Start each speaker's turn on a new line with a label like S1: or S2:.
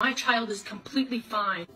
S1: My child is completely fine.